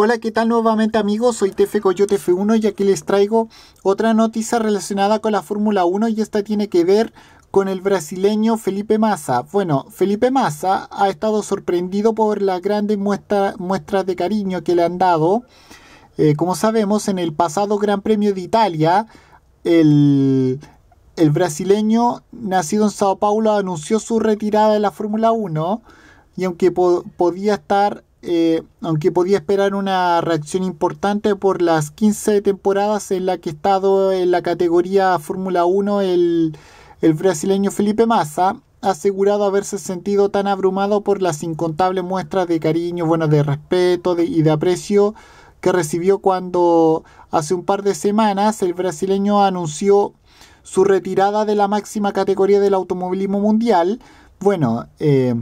Hola, ¿qué tal nuevamente amigos? Soy Tefe Coyote F1 y aquí les traigo otra noticia relacionada con la Fórmula 1 y esta tiene que ver con el brasileño Felipe Massa. Bueno, Felipe Massa ha estado sorprendido por las grandes muestras de cariño que le han dado. Eh, como sabemos, en el pasado Gran Premio de Italia, el, brasileño nacido en Sao Paulo anunció su retirada de la Fórmula 1 y aunque podía estar eh, aunque podía esperar una reacción importante por las 15 temporadas en la que ha estado en la categoría Fórmula 1 el, brasileño Felipe Massa, ha asegurado haberse sentido tan abrumado por las incontables muestras de cariño, bueno, de respeto y de aprecio que recibió cuando hace un par de semanas el brasileño anunció su retirada de la máxima categoría del automovilismo mundial. Bueno, eh,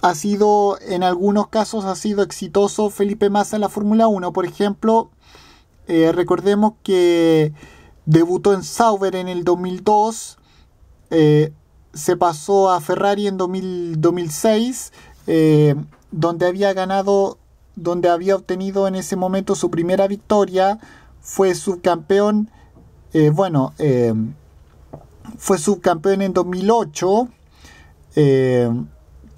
ha sido, en algunos casos, ha sido exitoso Felipe Massa en la Fórmula 1. Por ejemplo, eh, recordemos que debutó en Sauber en el 2002, eh, se pasó a Ferrari en 2006, eh, donde había ganado, donde había obtenido en ese momento su primera victoria, fue subcampeón, bueno, fue subcampeón en 2008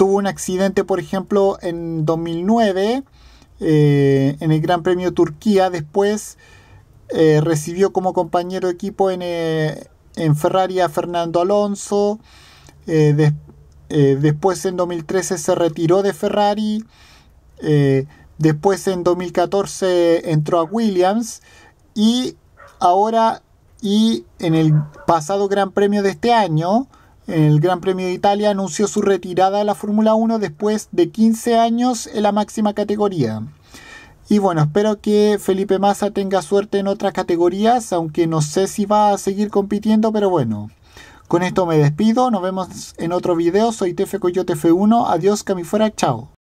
tuvo un accidente, por ejemplo, en 2009 eh, en el Gran Premio Turquía. Después eh, recibió como compañero de equipo en, eh, en Ferrari a Fernando Alonso. después en 2013 se retiró de Ferrari. después en 2014 entró a Williams. Y ahora y en el pasado Gran Premio de este año el Gran Premio de Italia anunció su retirada de la Fórmula 1 después de 15 años en la máxima categoría. Y bueno, espero que Felipe Massa tenga suerte en otras categorías, aunque no sé si va a seguir compitiendo, pero bueno. Con esto me despido, nos vemos en otro video, soy Tefe Coyote F1, adiós, que fuera, chao.